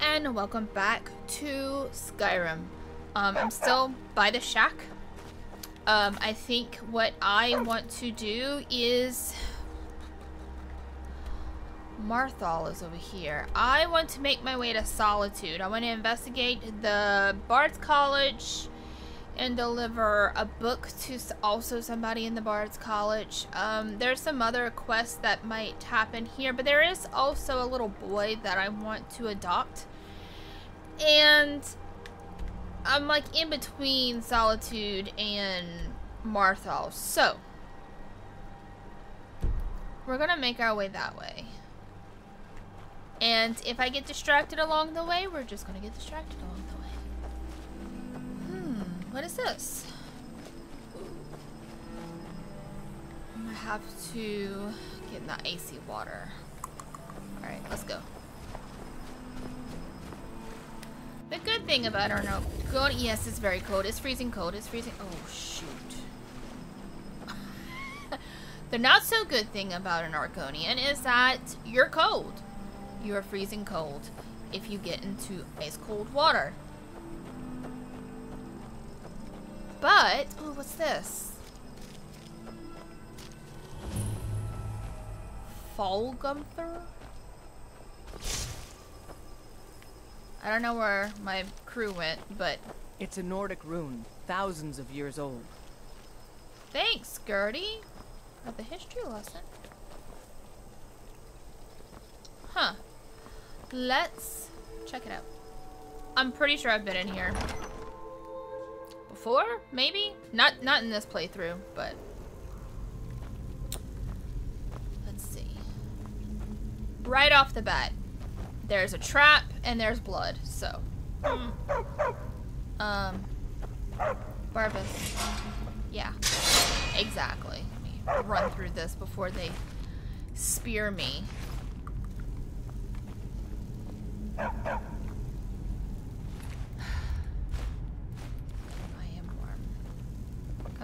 And welcome back to Skyrim. Um, I'm still by the shack. Um, I think what I want to do is... Morthal is over here. I want to make my way to Solitude. I want to investigate the Bard's College and deliver a book to also somebody in the Bard's College. Um, there's some other quests that might happen here, but there is also a little boy that I want to adopt. And I'm like in between Solitude and Morthal. So, we're gonna make our way that way. And if I get distracted along the way, we're just gonna get distracted along. What is this? I have to get in that AC water. Alright, let's go. The good thing about our no good yes, it's very cold. It's freezing cold. It's freezing oh shoot. the not so good thing about an Argonian is that you're cold. You are freezing cold if you get into ice cold water. But, oh, what's this? Folgunthur? I don't know where my crew went, but... It's a Nordic rune, thousands of years old. Thanks, Gertie. Got the history lesson. Huh. Let's check it out. I'm pretty sure I've been in here maybe? Not not in this playthrough, but let's see. Right off the bat, there's a trap and there's blood, so. Um Barbas. Yeah. Exactly. Let me run through this before they spear me.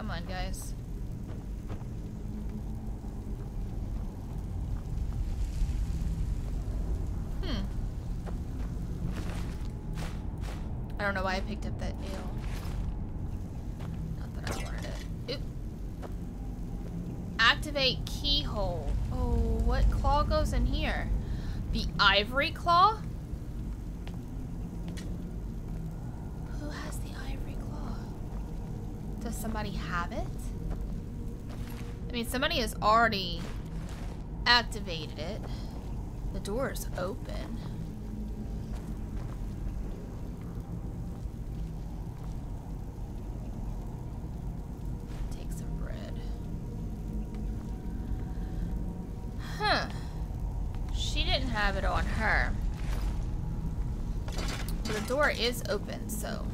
Come on, guys. Hmm. I don't know why I picked up that ale. Not that I wanted it. Oop. Activate keyhole. Oh, what claw goes in here? The ivory claw? Does somebody have it? I mean, somebody has already activated it. The door is open. Take some bread. Huh. She didn't have it on her. But the door is open, so...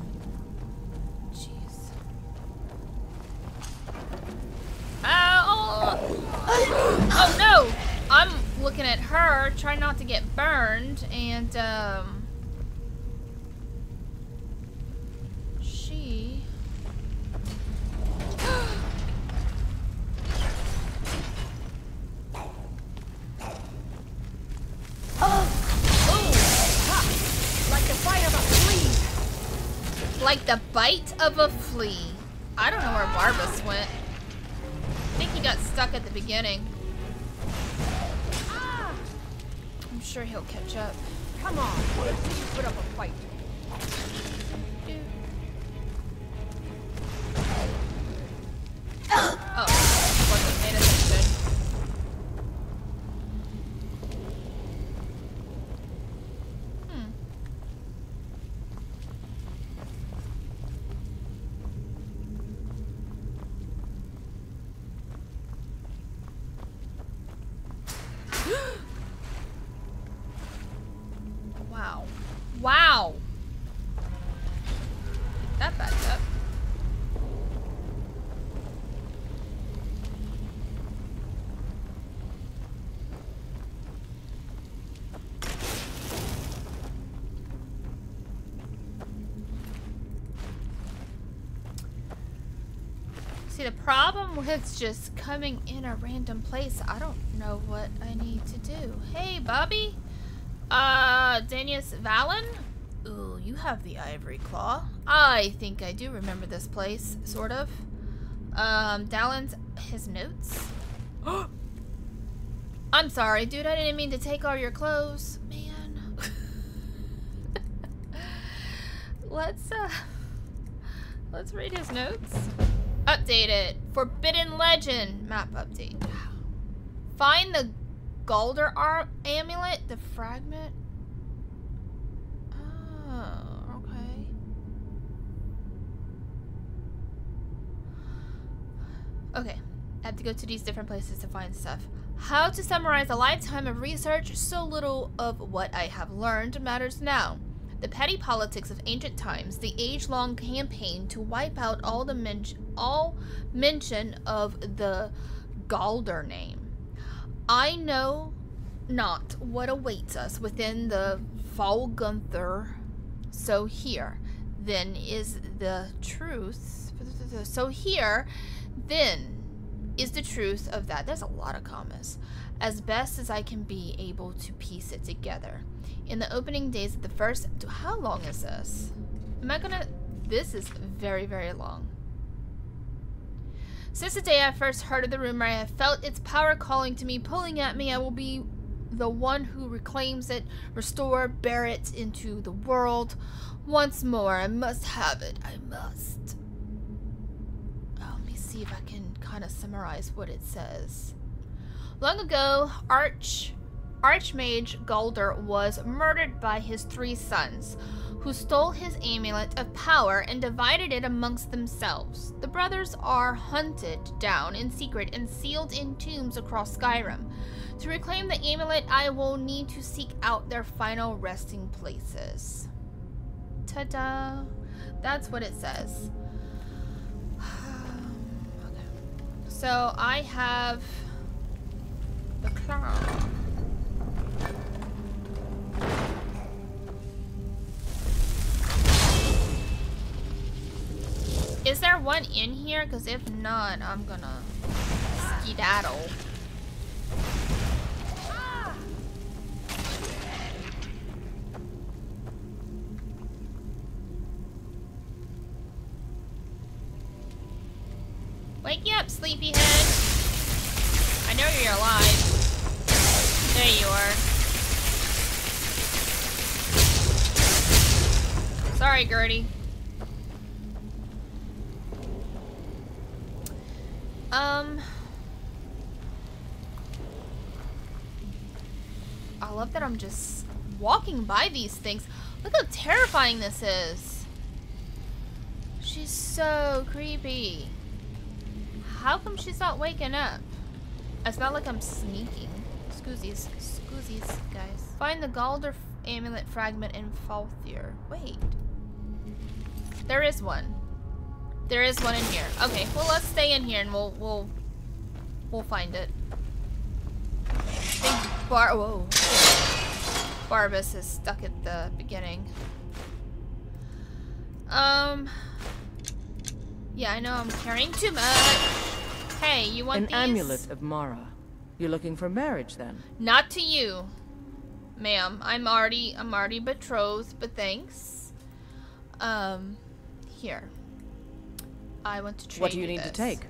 looking at her, trying not to get burned, and um... She... Like the bite of a flea. I don't know where Barbas went. I think he got stuck at the beginning. Sure he'll catch up. Come on, put up a fight. See, the problem with just coming in a random place, I don't know what I need to do. Hey, Bobby. Uh, Daynas Valen? Ooh, you have the ivory claw. I think I do remember this place, sort of. Um, Dallin's his notes. I'm sorry, dude. I didn't mean to take all your clothes, man. let's uh, let's read his notes. Updated. Forbidden Legend map update. Find the Gauldur amulet, the fragment. Oh, okay. Okay, I have to go to these different places to find stuff. How to summarize a lifetime of research, so little of what I have learned matters now. The petty politics of ancient times, the age-long campaign to wipe out all the men all mention of the Gauldur name. I know not what awaits us within the Folgunthur. So here, then, is the truth. So here, then, is the truth of that. There's a lot of commas. As best as I can be able to piece it together. In the opening days of the first... How long is this? Am I gonna... This is very, very long. Since the day I first heard of the rumor, I have felt its power calling to me, pulling at me. I will be the one who reclaims it, restore, bear it into the world. Once more, I must have it. I must. Oh, let me see if I can kind of summarize what it says. Long ago, Arch Archmage Gauldur was murdered by his three sons, who stole his amulet of power and divided it amongst themselves. The brothers are hunted down in secret and sealed in tombs across Skyrim. To reclaim the amulet, I will need to seek out their final resting places. Ta-da! That's what it says. So I have the clown. Is there one in here? Because if not, I'm gonna skedaddle. Wake you up, sleepyhead. I know you're alive. Sorry, Gertie. Um... I love that I'm just walking by these things. Look how terrifying this is. She's so creepy. How come she's not waking up? It's not like I'm sneaking. Scoozies. Scoozies, guys. Find the Gauldur amulet fragment in Falthier. Wait. There is one. There is one in here. Okay, well let's stay in here and we'll we'll we'll find it. Big bar whoa. Barbas is stuck at the beginning. Um Yeah, I know I'm carrying too much. Hey, you want An these? amulet of Mara. You're looking for marriage then? Not to you, ma'am. I'm already I'm already betrothed, but thanks. Um, here. I want to trade. What do you need this. to take?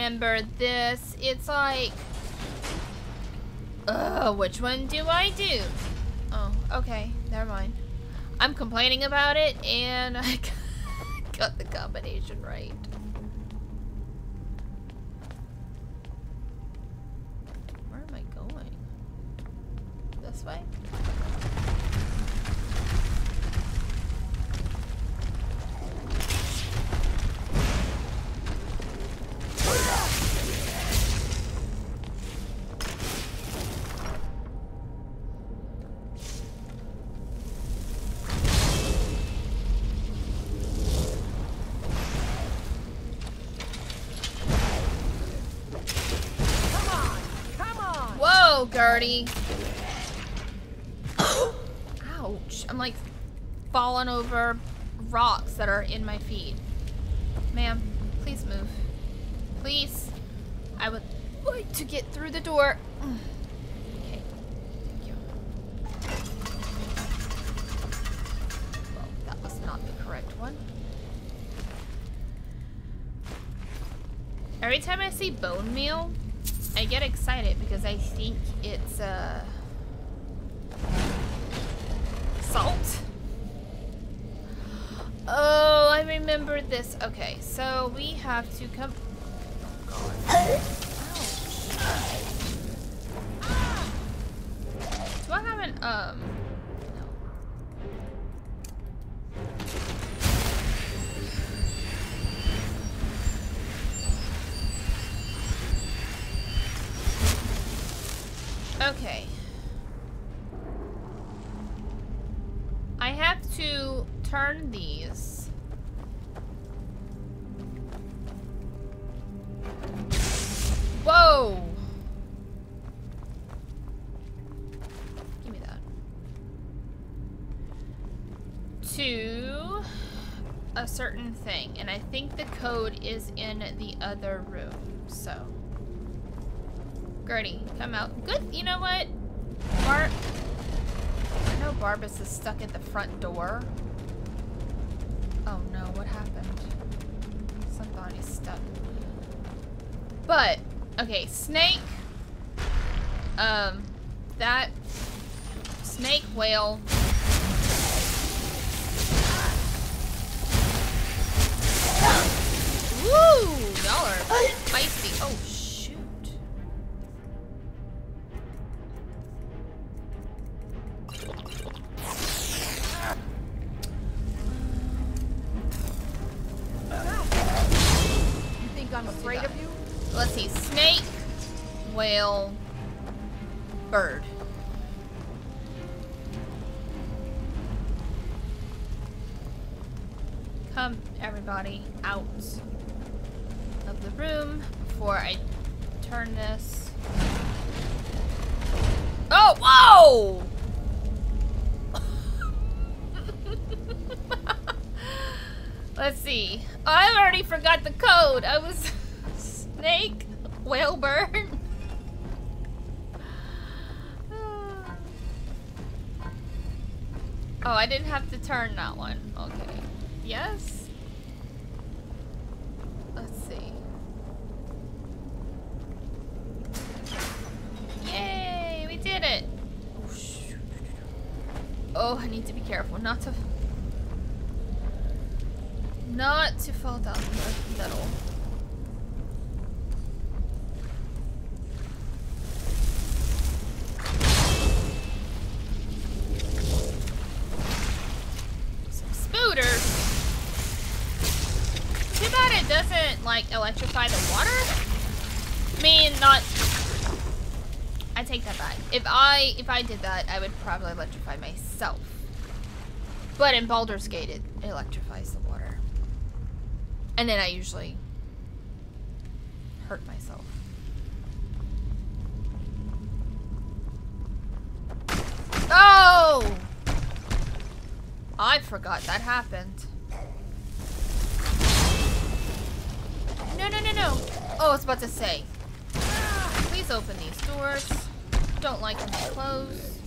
Remember this. It's like. Uh, which one do I do? Oh, okay. Never mind. I'm complaining about it, and I got the combination right. Ouch. I'm like falling over rocks that are in my feet. Ma'am, please move. Please. I would like to get through the door. Okay. Thank you. Well, that was not the correct one. Every time I see bone meal, I get excited because I think it's uh salt. Oh, I remember this. Okay, so we have to come. Oh. Ouch. Do I have an um? To a certain thing, and I think the code is in the other room, so. Gertie, come out. Good, you know what? Barb, I know Barbas is stuck at the front door. Oh no, what happened? Somebody's stuck. But, okay, Snake. Um, that snake whale. Woo! Y'all are feisty. Oh, shoot. You think I'm afraid of you? Let's see. Snake, whale, bird. Come, everybody, out the room before I turn this. Oh, whoa! Let's see. I already forgot the code. I was snake, whale bird. Oh, I didn't have to turn that one. Okay. Yes? Take that back. If I if I did that, I would probably electrify myself. But in Baldur's Gate, it electrifies the water, and then I usually hurt myself. Oh! I forgot that happened. No, no, no, no. Oh, I was about to say. Please open these doors. Don't like them clothes.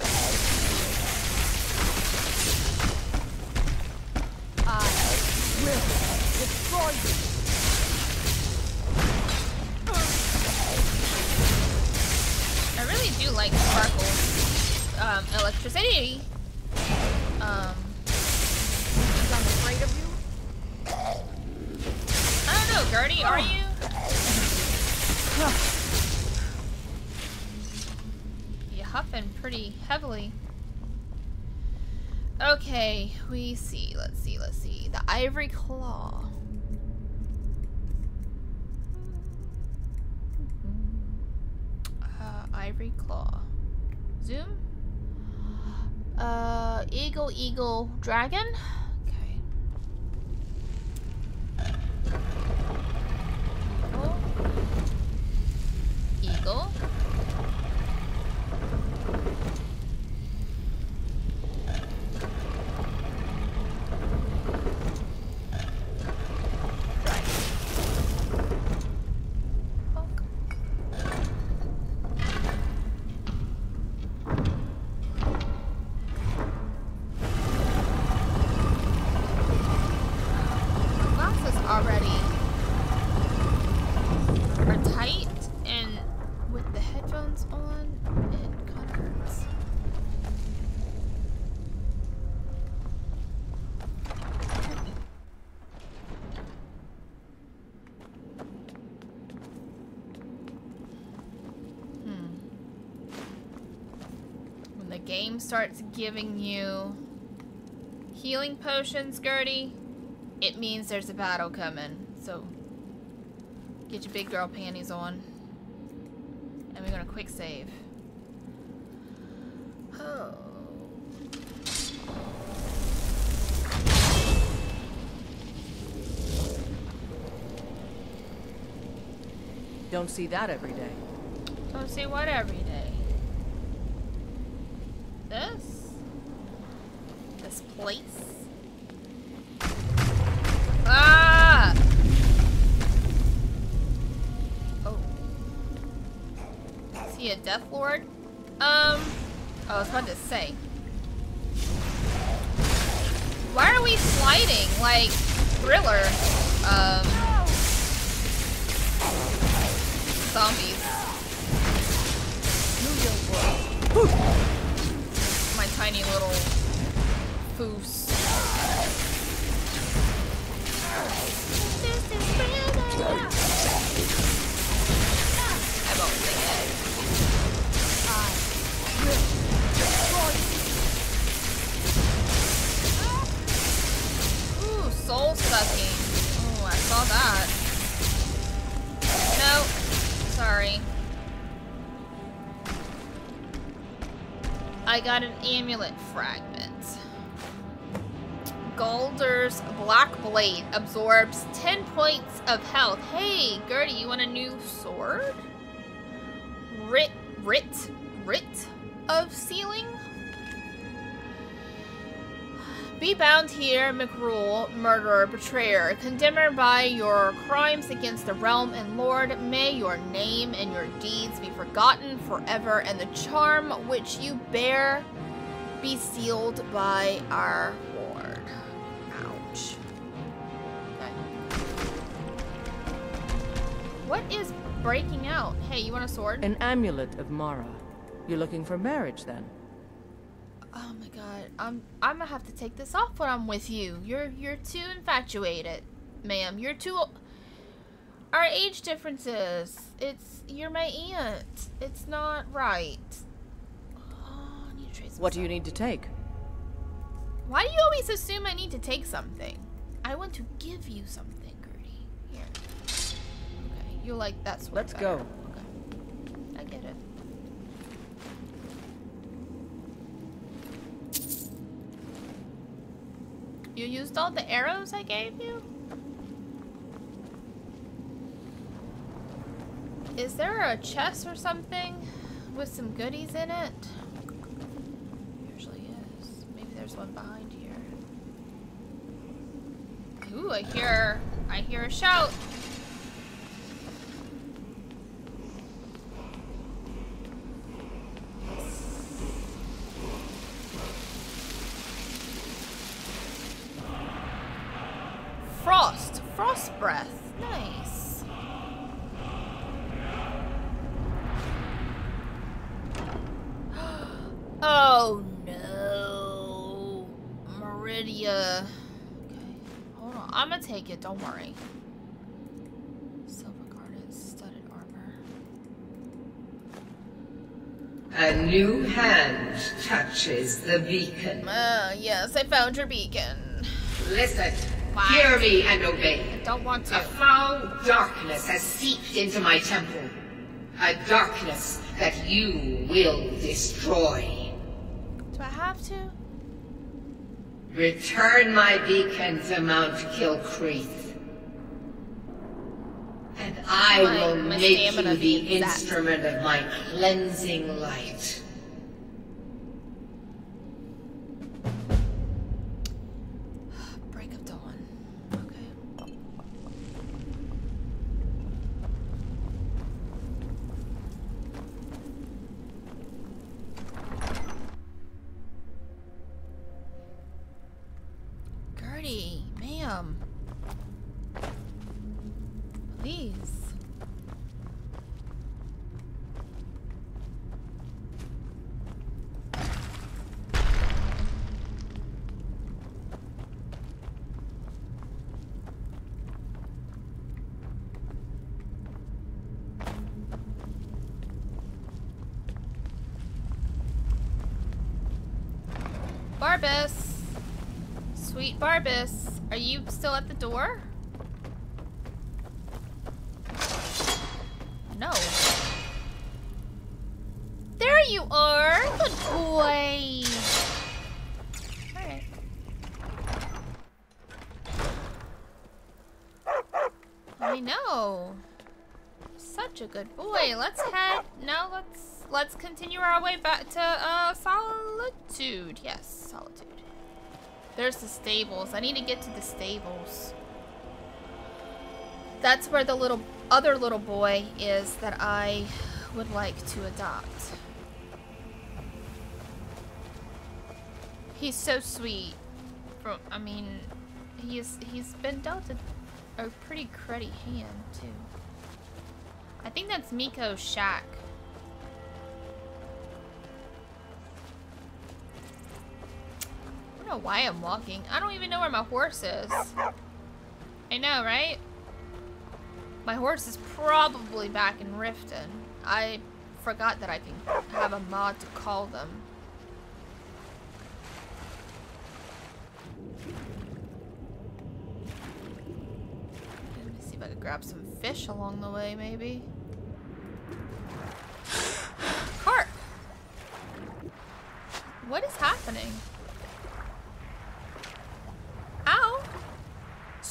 I Will destroy you. I really do like sparkle um, electricity. Um, I'm afraid of you? I don't know, Gertie, are? You huffing pretty heavily. Okay, we see. Let's see. Let's see. The ivory claw. Uh, ivory claw. Zoom. Uh, eagle, eagle, dragon. Okay. Eagle. Eagle. Game starts giving you healing potions, Gertie, it means there's a battle coming. So get your big girl panties on. And we're gonna quick save. Oh. Don't see that every day. Don't see what every Death Lord? Um. Oh, I was about to say. Why are we sliding like Thriller? Um. Zombies. My tiny little foos. I soul sucking. Oh, I saw that. No, sorry. I got an amulet fragment. Gauldur's Black Blade absorbs 10 points of health. Hey, Gertie, you want a new sword? Writ, writ, writ of sealing? Be bound here, Mikrul, murderer, betrayer, condemner by your crimes against the realm and lord. May your name and your deeds be forgotten forever, and the charm which you bear be sealed by our ward. Ouch. Okay. What is breaking out? Hey, you want a sword? An amulet of Mara. You're looking for marriage then? Oh my god, I'm I'm gonna have to take this off when I'm with you. You're you're too infatuated, ma'am. You're too. Our age differences. It's you're my aunt. It's not right. Oh, I need to trade What do you need to take? Why do you always assume I need to take something? I want to give you something, Gertie. Here. Okay, you like that sword Let's better. go. Okay. I get it. You used all the arrows I gave you? Is there a chest or something with some goodies in it? Usually is. Maybe there's one behind here. Ooh, I hear I hear a shout. Frost. Frost breath. Nice. Oh no. Meridia. Okay. Hold on. I'm gonna take it. Don't worry. Silver garnet, studded armor. A new hand touches the beacon. Uh, yes, I found your beacon. Listen, Wow. hear me and obey. Don't want to. A foul darkness has seeped into my temple. A darkness that you will destroy. Do I have to? Return my beacon to Mount Kilkreath. And I My- will make you the instrument of my cleansing light. Still at the door? No. There you are. Good boy. Alright. I know. Such a good boy. Let's head. No, let's let's continue our way back to uh solitude. Yes, solitude. There's the stables. I need to get to the stables. That's where the little other little boy is that I would like to adopt. He's so sweet. From I mean, he's he's been dealt a, a pretty cruddy hand too. I think that's Miko's shack. Don't know why I'm walking. I don't even know where my horse is. I know, right? My horse is probably back in Riften. I forgot that I can have a mod to call them. Let me see if I could grab some fish along the way, maybe. Carp! What is happening?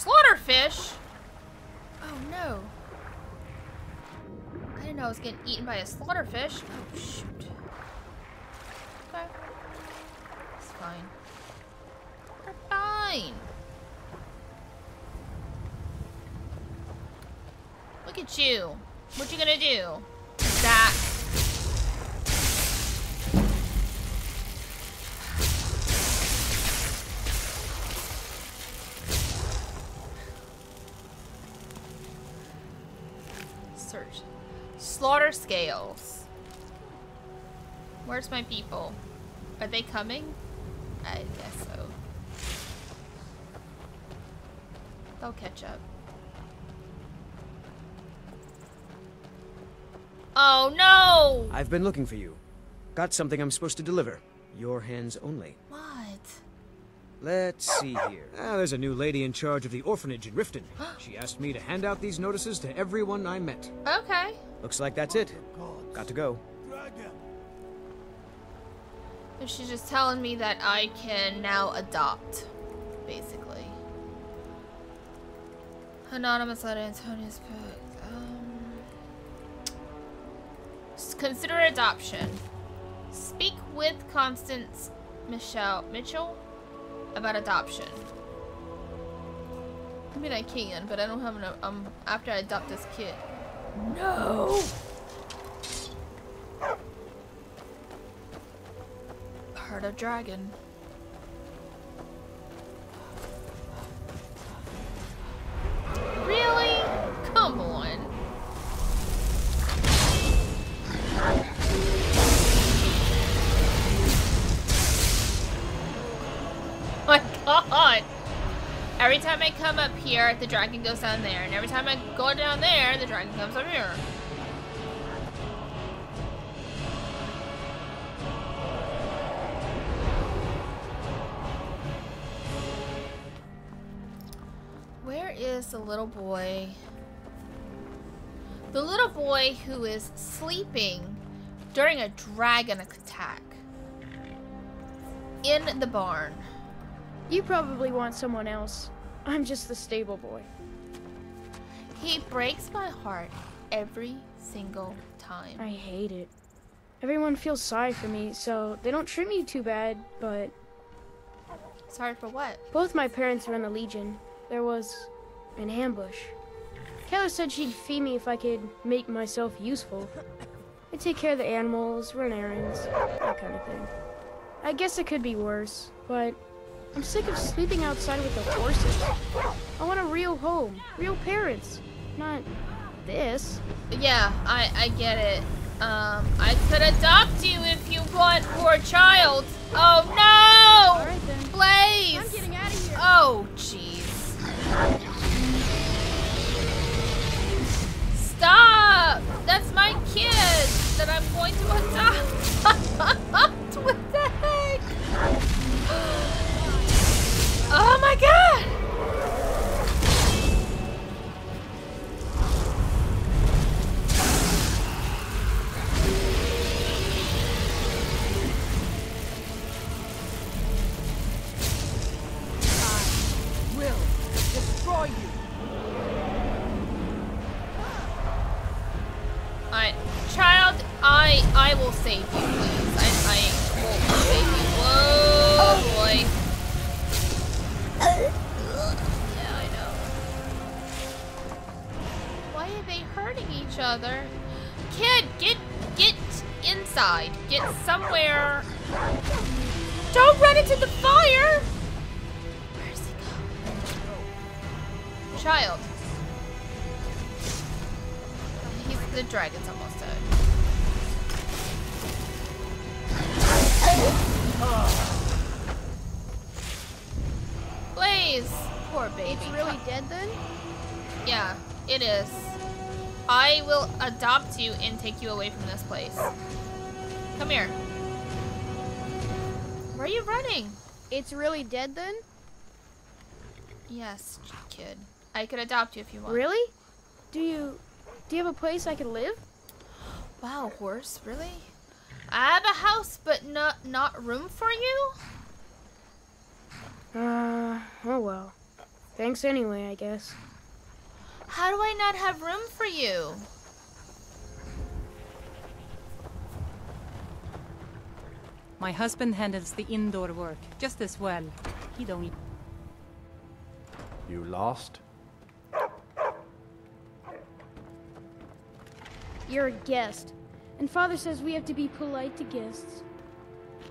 Slaughterfish! Oh no. I didn't know I was getting eaten by a slaughterfish. Oh shoot. Okay. It's fine. We're fine. Look at you. What you gonna do? That. Slaughter scales. Where's my people? Are they coming? I guess so. They'll catch up. Oh no! I've been looking for you. Got something I'm supposed to deliver. Your hands only. What? Let's see here. Ah, there's a new lady in charge of the orphanage in Riften. She asked me to hand out these notices to everyone I met. Okay. Looks like that's it. Got to go. She's just telling me that I can now adopt, basically. Anonymous letter, Antonius book. Um, consider adoption. Speak with Constance Michelle Mitchell about adoption. I mean, I can, but I don't have an. Um, after I adopt this kid. No. Heart of dragon. Really? Come on. My god! Every time I come up here, the dragon goes down there. And every time I go down there, the dragon comes up here. Where is the little boy? The little boy who is sleeping during a dragon attack in the barn. You probably want someone else. I'm just the stable boy. He breaks my heart every single time. I hate it. Everyone feels sorry for me, so they don't treat me too bad, but Sorry for what? both my parents were in the Legion. There was an ambush. Katla said she'd feed me if I could make myself useful. I take care of the animals, run errands, that kind of thing. I guess it could be worse, but I'm sick of sleeping outside with the horses. I want a real home, real parents, not this. Yeah, I I get it. Um, I could adopt you if you want more child. Oh no! All right then. Blaise! I'm getting out of here. Oh, jeez. Stop! That's my kid that I'm going to adopt. what the heck? Oh my god! You and take you away from this place. Come here. Where are you running? It's really dead then? Yes, kid. I could adopt you if you want. Really? Do you do you have a place I can live? Wow, horse, really? I have a house, but not not room for you. Uh, oh well. Thanks anyway, I guess. How do I not have room for you? My husband handles the indoor work just as well. He don't... You lost? You're a guest. And father says we have to be polite to guests.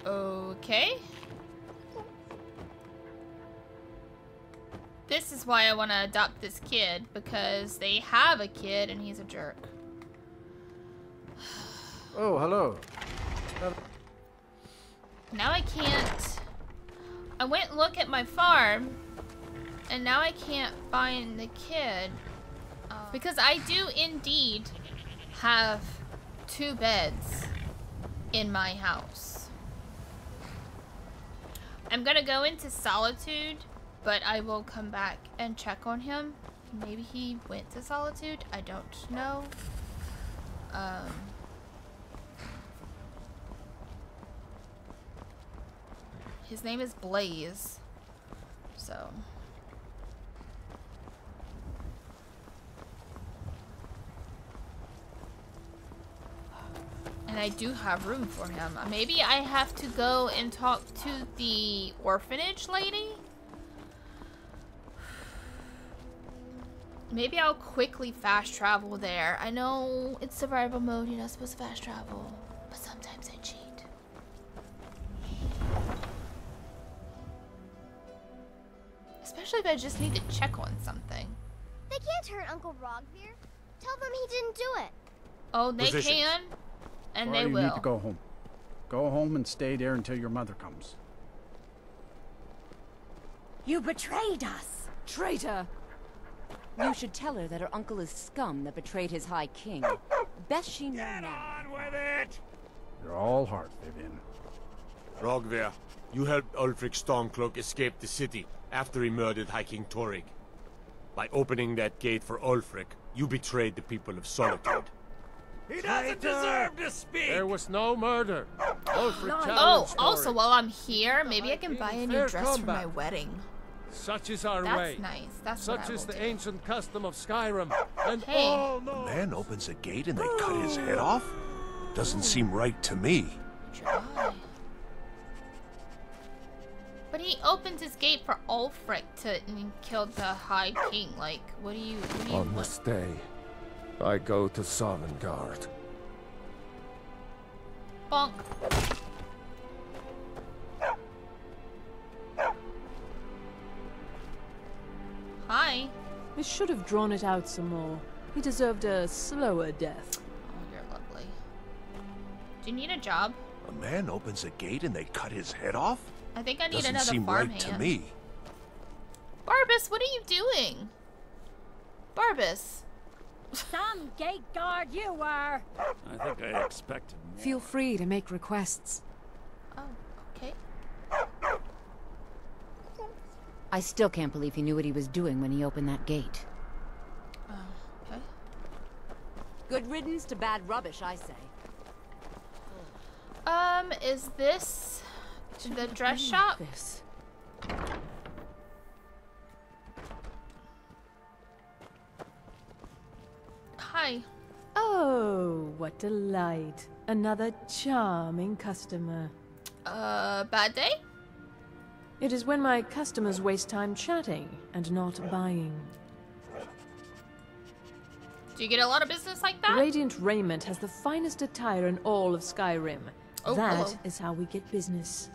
Okay. This is why I want to adopt this kid because they have a kid and he's a jerk. Oh, hello. Now I can't. I went look at my farm and now I can't find the kid uh, because I do indeed have two beds in my house. I'm gonna go into solitude, but I will come back and check on him. Maybe he went to solitude. I don't know. Um, his name is Blaise. So. And I do have room for him. Maybe I have to go and talk to the orphanage lady? Maybe I'll quickly fast travel there. I know it's survival mode, you're not supposed to fast travel. But sometimes I. Especially if I just need to check on something. They can't hurt Uncle Roggvir. Tell them he didn't do it. Oh, they Position. can. And Or they you will. need to go home. Go home and stay there until your mother comes. You betrayed us! Traitor! You should tell her that her uncle is scum that betrayed his high king. Best she know now. with it! You're all heart, Vivian. Roggvir, you helped Ulfric Stormcloak escape the city after he murdered High King Torygg. By opening that gate for Ulfric, you betrayed the people of Solitude. He doesn't deserve to speak! There was no murder. Ulfric Oh, challenged also while I'm here, maybe I can buy a new Fair dress for my wedding. Such is our That's way. nice. That's Such what I is the do. ancient custom of Skyrim. And Hey. all A know. man opens a gate and they cut his head off? Doesn't seem right to me. Try. But he opens his gate for Ulfric to and killed the High King. Like, what do you? What do you On want? this day, I go to Sovngarde. Bonk. Hi. I should have drawn it out some more. He deserved a slower death. Oh, you're lovely. Do you need a job? A man opens a gate and they cut his head off? I think I need Doesn't another seem farmhand. right to me. Barbas, what are you doing? Barbas. Some gate guard you were! I think I expected more. Feel free to make requests. Oh, okay. I still can't believe he knew what he was doing when he opened that gate. Oh, okay. Good riddance to bad rubbish, I say. Um, is this the dress shop? This. Hi. Oh, what delight. Another charming customer. Uh, bad day? It is when my customers waste time chatting and not buying. Do you get a lot of business like that? Radiant Raiment has the finest attire in all of Skyrim. Oh, That is hello. how we get business.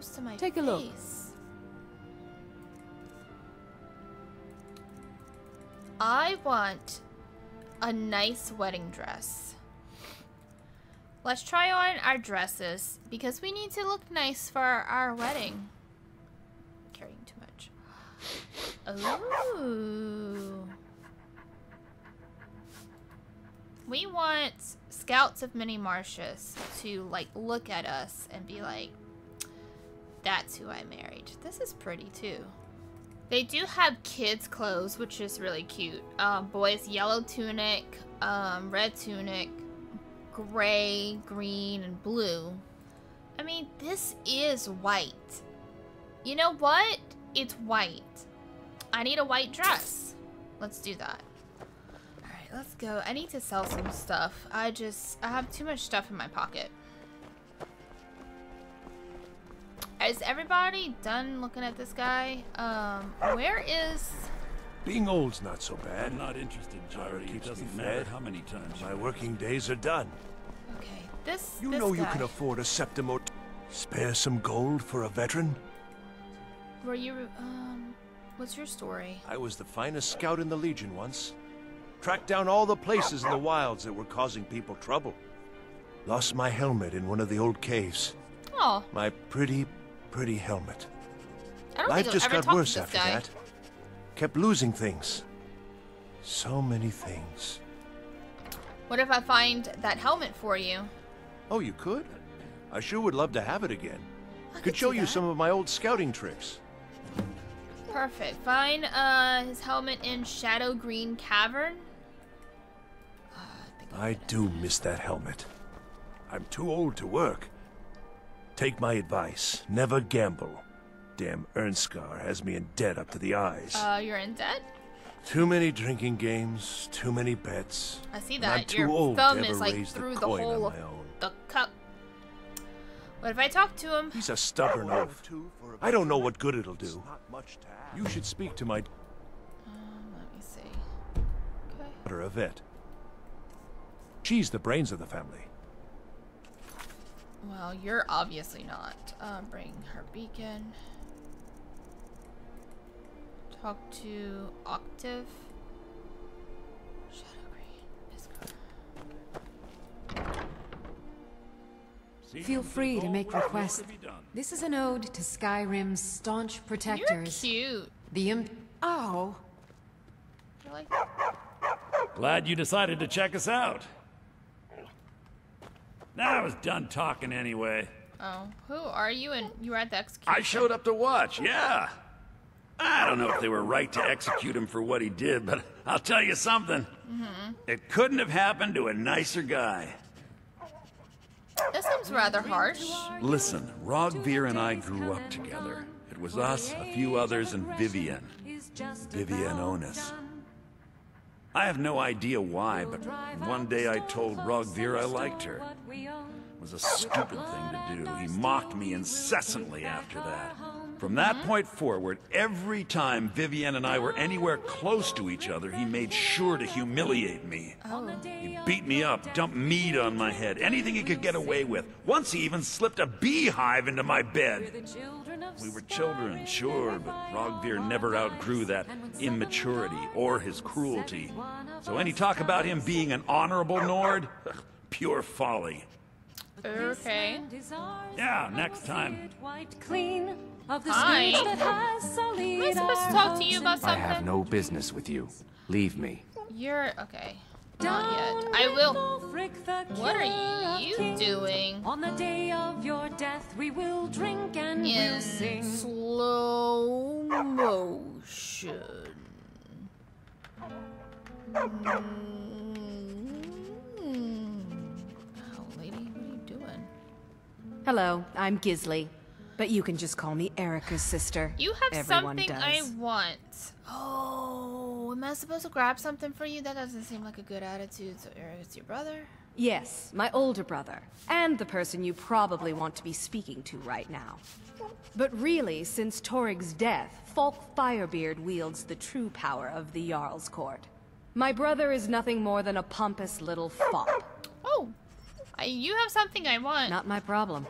Close to my Take a look. I want a nice wedding dress. Let's try on our dresses because we need to look nice for our wedding. Carrying too much. Ooh. We want scouts of many marshes to like look at us and be like, that's who I married. This is pretty too. They do have kids' clothes, which is really cute. Um, boys, yellow tunic, um, red tunic, gray, green, and blue. I mean, this is white. You know what? It's white. I need a white dress. Let's do that. Alright, let's go. I need to sell some stuff. I just, I have too much stuff in my pocket. Is everybody done looking at this guy? Um, where is... Being old's not so bad. I'm not interested, Jerry. It doesn't matter how many times My working days are done. Okay, this, You this know you can afford a Septim. Spare some gold for a veteran? Were you, um, what's your story? I was the finest scout in the Legion once. Tracked down all the places in the wilds that were causing people trouble. Lost my helmet in one of the old caves. Oh, My pretty, pretty helmet. Life just got worse after guy. that. Kept losing things. So many things. What if I find that helmet for you? Oh, you could? I sure would love to have it again. could could show you some of my old scouting tricks. Perfect. Find, uh, his helmet in Shadowgreen Cavern. I do miss that helmet. I'm too old to work. Take my advice. Never gamble. Damn Irnskar has me in debt up to the eyes. Uh, you're in debt? too many drinking games, too many bets. I see that. I'm too Your old thumb to ever is like raise through the the, coin hole on of the cup. What if I talk to him? He's a stubborn oaf. I don't know what good it'll do. You should speak to my Um, let me see. Okay. daughter, Evette. She's the brains of the family. Well, you're obviously not. Uh, bring her beacon. Talk to Octieve. Shadow Green. Feel free to make requests. This is an ode to Skyrim's staunch protectors. You're cute. The imp. Oh. You're Glad you decided to check us out. Now I was done talking anyway. Oh, who are you? And you were at the execution. I showed up to watch, yeah. I don't know if they were right to execute him for what he did, but I'll tell you something. Mm-hmm. It couldn't have happened to a nicer guy. That seems rather harsh. Listen, Roggvir and I grew up together. It was us, a few others, and Vivienne. Vivienne Onis. I have no idea why, but one day I told Roggvir I liked her. It was a stupid thing to do. He mocked me incessantly after that. From that point forward, every time Vivienne and I were anywhere close to each other, he made sure to humiliate me. He beat me up, dumped meat on my head, anything he could get away with. Once he even slipped a beehive into my bed. We were children, sure, but Roggvir never outgrew that immaturity or his cruelty. So any talk about him being an honorable Nord? Pure folly. Okay. Yeah, next time. Clean of the Hi. streets that Am I supposed to talk to you about something? I have no business with you. Leave me. You're okay. Not yet. I will. What are you doing? On the day of your death, we will drink and In we'll sing. slow motion. Oh, lady, what are you doing? Hello, I'm Gisli. But you can just call me Erikur's sister. You have Everyone something does. I want. Oh, am I supposed to grab something for you? That doesn't seem like a good attitude. So Eric's your brother? Yes, my older brother, and the person you probably want to be speaking to right now. But really, since Torygg's death, Falk Firebeard wields the true power of the Jarl's Court. My brother is nothing more than a pompous little fop. Oh, I, you have something I want. Not my problem.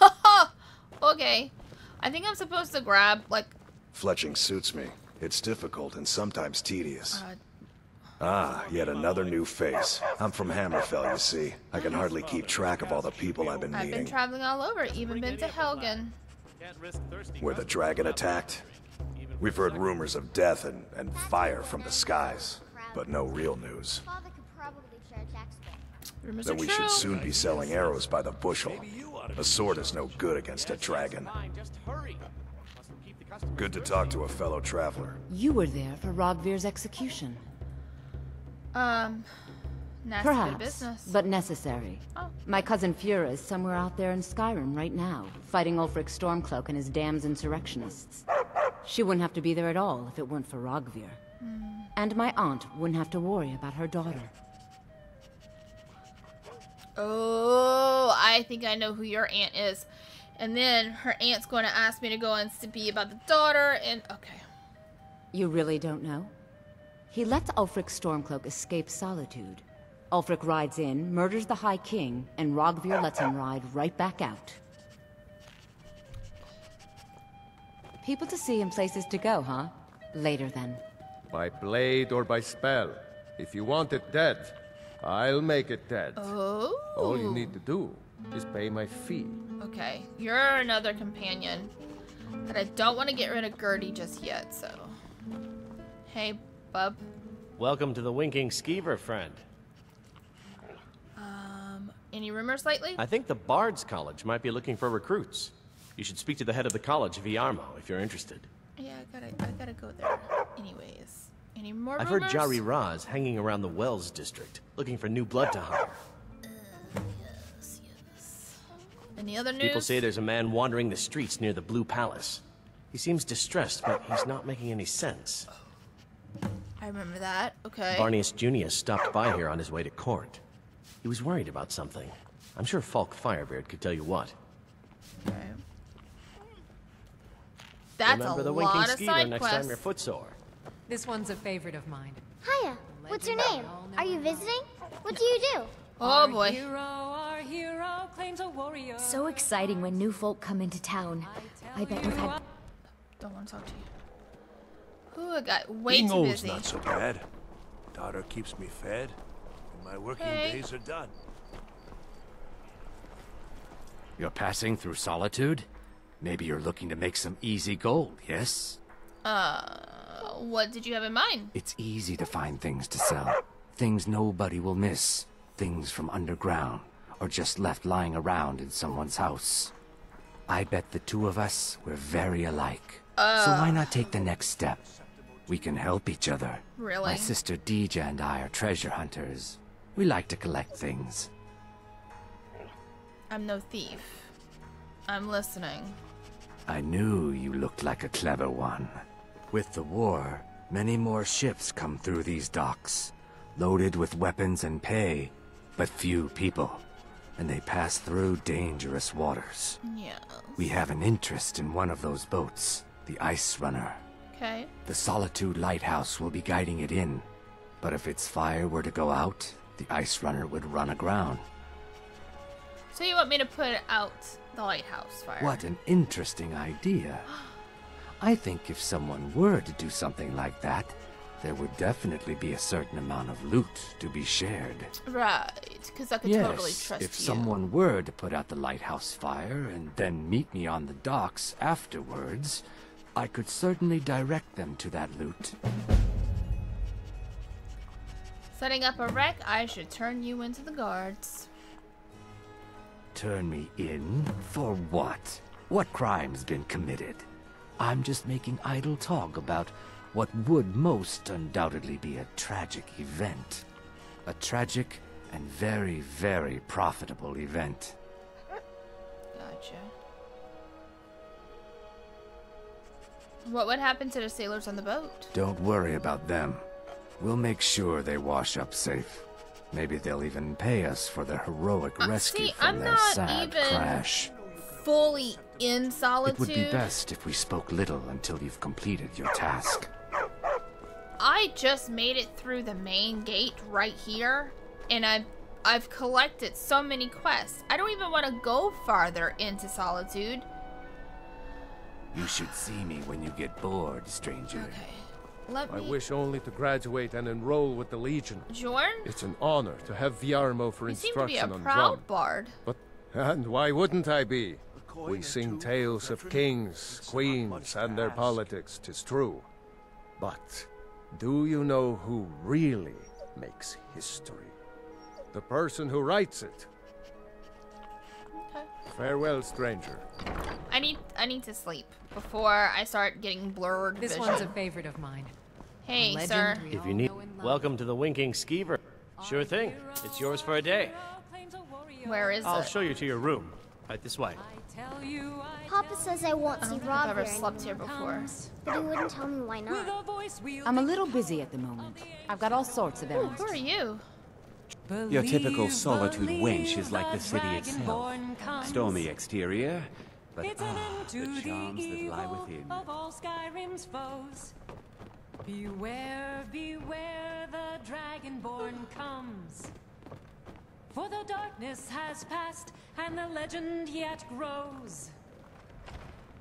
okay. I think I'm supposed to grab, like... Fletching suits me. It's difficult and sometimes tedious. Uh, ah, yet another new face. I'm from Hammerfell, you see. I can hardly keep track of all the people I've been meeting. I've been traveling all over, even been to Helgen. Where the dragon attacked? We've heard rumors of death and, and fire from the skies, but no real news. Father could probably share a tax bill. Rumors Then we should soon be selling arrows by the bushel. A sword is no good against a dragon. Good to talk to a fellow traveler. You were there for Roggvir's execution. Um, nasty Perhaps, business. but necessary. Oh. My cousin Fura is somewhere out there in Skyrim right now, fighting Ulfric Stormcloak and his damned insurrectionists. She wouldn't have to be there at all if it weren't for Roggvir. Hmm. And my aunt wouldn't have to worry about her daughter. Oh, I think I know who your aunt is. And then her aunt's going to ask me to go and be about the daughter, and okay. You really don't know? He lets Ulfric Stormcloak escape solitude. Ulfric rides in, murders the High King, and Roggvir lets him ride right back out. People to see and places to go, huh? Later then. By blade or by spell. If you want it dead, I'll make it dead. Oh. All you need to do is pay my fee. Okay, you're another companion. But I don't want to get rid of Gertie just yet, so. Hey, bub. Welcome to the Winking Skeever, friend. Um, any rumors lately? I think the Bard's College might be looking for recruits. You should speak to the head of the college, Viarmo, if you're interested. Yeah, I gotta, I gotta go there. Anyways, any more I've heard? Jari Raz hanging around the Wells district, looking for new blood to hire. Any other news? People say there's a man wandering the streets near the Blue Palace. He seems distressed, but he's not making any sense. I remember that. Okay. Varnius Junius stopped by here on his way to court. He was worried about something. I'm sure Falk Firebeard could tell you what. Okay. That's Remember a the lot Winking of Skeever side next quests. time you're footsore. This one's a favorite of mine. Hiya. What's your name? Are you visiting? What do you do? Oh Our boy. Hero, our hero claims a warrior. So exciting when new folk come into town. I bet we've had. Don't want to talk to you. Ooh, I got way Being too old's busy. not so bad. Daughter keeps me fed, and my working Hey. days are done. You're passing through solitude? Maybe you're looking to make some easy gold, yes? Uh, what did you have in mind? It's easy to find things to sell. Things nobody will miss. Things from underground, or just left lying around in someone's house. I bet the two of us, we're very alike. so Uh. why not take the next step? We can help each other. Really? My sister Deeja and I are treasure hunters. We like to collect things. I'm no thief. I'm listening. I knew you looked like a clever one. With the war, many more ships come through these docks, loaded with weapons and pay, but few people, and they pass through dangerous waters. Yeah. We have an interest in one of those boats, the Ice Runner. Okay. The Solitude Lighthouse will be guiding it in, but if its fire were to go out, the Ice Runner would run aground. So you want me to put out the lighthouse fire? What an interesting idea. I think if someone were to do something like that, there would definitely be a certain amount of loot to be shared. Right, because I could yes, totally trust you. if you. someone were to put out the lighthouse fire and then meet me on the docks afterwards, I could certainly direct them to that loot. Setting up a wreck, I should turn you into the guards. Turn me in? For what? What crime's been committed? I'm just making idle talk about what would most undoubtedly be a tragic event. A tragic and very, very profitable event. Gotcha. What would happen to the sailors on the boat? Don't worry about them. We'll make sure they wash up safe. Maybe they'll even pay us for their heroic rescue Uh, See, from I'm their not sad even crash. fully in solitude. It would be best if we spoke little until you've completed your task. I just made it through the main gate right here, and I've I've collected so many quests. I don't even want to go farther into solitude. You should see me when you get bored, stranger. Okay. Let I me wish only to graduate and enroll with the Legion. Jorn. It's an honor to have Viarmo for You seem to be a instruction proud drum. bard. But and why wouldn't I be? We sing tales of kings, queens, and their politics, tis true. But do you know who really makes history? The person who writes it. Okay. Farewell, stranger. I need I need to sleep before I start getting blurred This vision. one's a favorite of mine. Hey, Legend sir. If you need, welcome to the Winking Skeever. Sure thing. It's yours for a day. Where is I'll it? show you to your room. Right this way. Papa says I won't I see don't Rob I've ever here slept here before. But he wouldn't tell me why not. I'm a little busy at the moment. I've got all sorts of Ooh, errands. who are you? Your typical solitude wench is like the city itself. Stormy exterior, but ah, the charms that lie within. Of all Skyrim's foes. Beware, beware, the Dragonborn comes. For the darkness has passed, and the legend yet grows.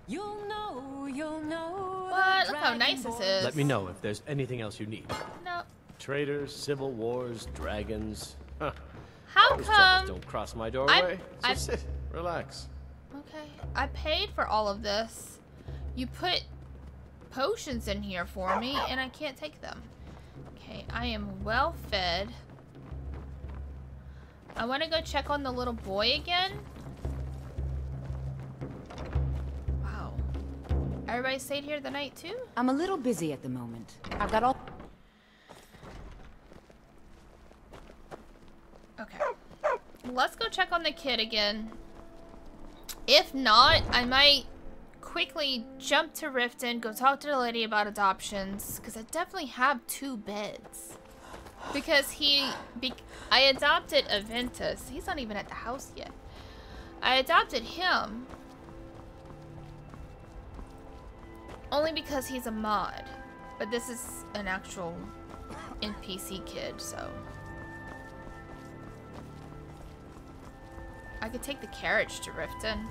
You'll know, you'll know. What? Look how nice this is. Let me know if there's anything else you need. No. Traders, civil wars, dragons. Huh. How Those come? don't cross my doorway. So I've- sit, relax. Okay. I paid for all of this. You put potions in here for me, and I can't take them. Okay, I am well fed. I want to go check on the little boy again. Wow. Everybody stayed here the night too? I'm a little busy at the moment. I've got all. Okay. Let's go check on the kid again. If not, I might quickly jump to Riften, go talk to the lady about adoptions, because I definitely have two beds. Because he, be, I adopted Aventus. He's not even at the house yet. I adopted him only because he's a mod. But this is an actual NPC kid, so. I could take the carriage to Riften.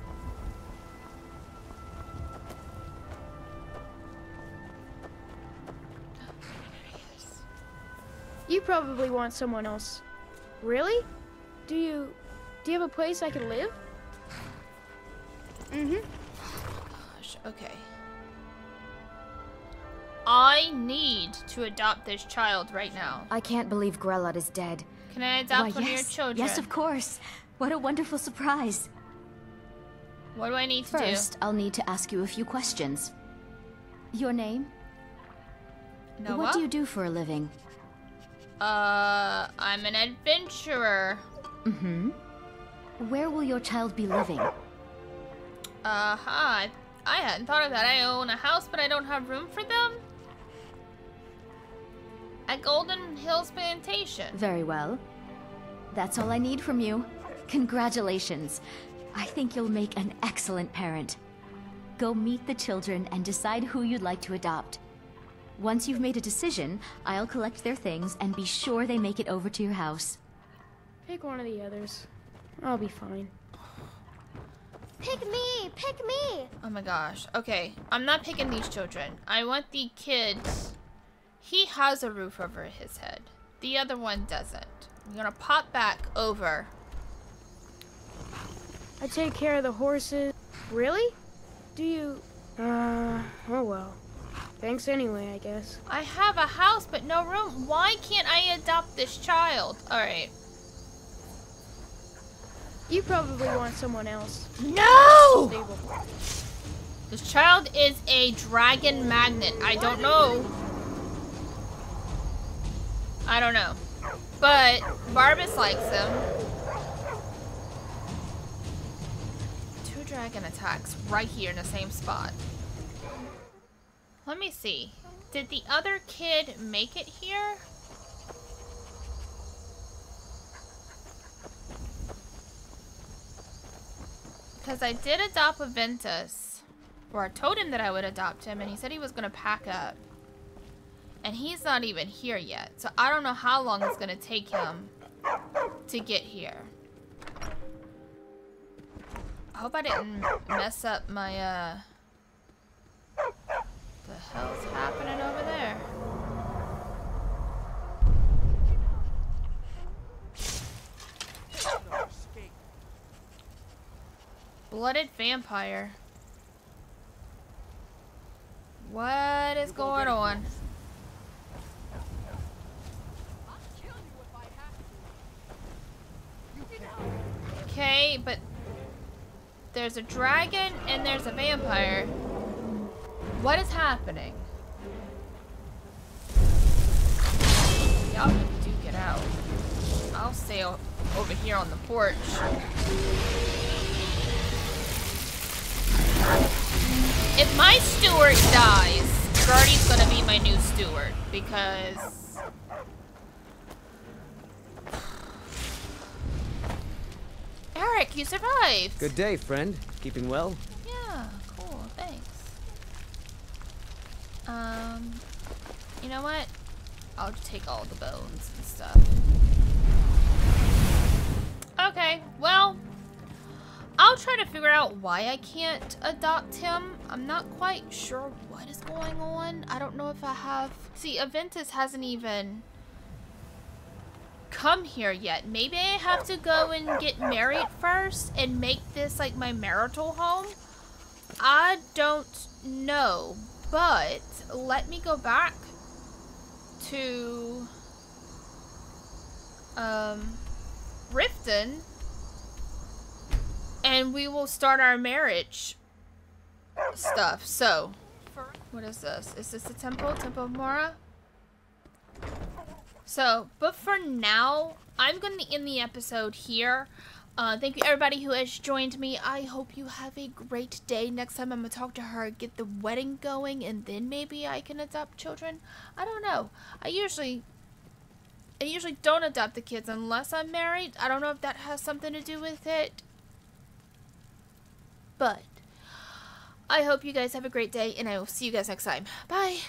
You probably want someone else. Really? Do you do you have a place I can live? Mm-hmm. Gosh, okay. I need to adopt this child right now. I can't believe Grelod is dead. Can I adopt Why, one yes. of your children? Yes, of course. What a wonderful surprise. What do I need to First, I'll need to ask you a few questions. Your name? Noah? What do you do for a living? Uh, I'm an adventurer. Mm-hmm. Where will your child be living? Uh huh. I, I hadn't thought of that. I own a house, but I don't have room for them. At Golden Hills Plantation. Very well. That's all I need from you. Congratulations. I think you'll make an excellent parent. Go meet the children and decide who you'd like to adopt. Once you've made a decision, I'll collect their things and be sure they make it over to your house. Pick one of the others. I'll be fine. Pick me! Pick me! Oh my gosh. Okay, I'm not picking these children. I want the kids. He has a roof over his head. The other one doesn't. I'm gonna pop back over. I take care of the horses. Really? Do you? Uh, oh well. Thanks anyway, I guess. I have a house but no room. Why can't I adopt this child? Alright. You probably want someone else. No! Stable. This child is a dragon magnet. I don't know. I don't know. But Barbas likes him. Two dragon attacks right here in the same spot. Let me see. Did the other kid make it here? Because I did adopt Aventus. Or I told him that I would adopt him, and he said he was going to pack up. And he's not even here yet. So I don't know how long it's going to take him to get here. I hope I didn't mess up my, uh... Hell's happening over there? Blooded vampire. What is going on? Okay, but there's a dragon and there's a vampire. What is happening? Y'all do get out. I'll stay over here on the porch. If my steward dies, Gertie's gonna be my new steward because Eric, you survived. Good day, friend. Keeping well? Yeah, cool. Thanks. Um, you know what? I'll take all the bones and stuff. Okay, well, I'll try to figure out why I can't adopt him. I'm not quite sure what is going on. I don't know if I have... See, Aventus hasn't even come here yet. Maybe I have to go and get married first and make this like my marital home. I don't know, but let me go back to um, Riften and we will start our marriage stuff. So, what is this? Is this the temple? Temple of Mara? So, but for now, I'm going to end the episode here. Uh, thank you everybody who has joined me. I hope you have a great day. Next time I'm going to talk to her, get the wedding going, and then maybe I can adopt children. I don't know. I usually... I usually don't adopt the kids unless I'm married. I don't know if that has something to do with it. But I hope you guys have a great day, and I will see you guys next time. Bye!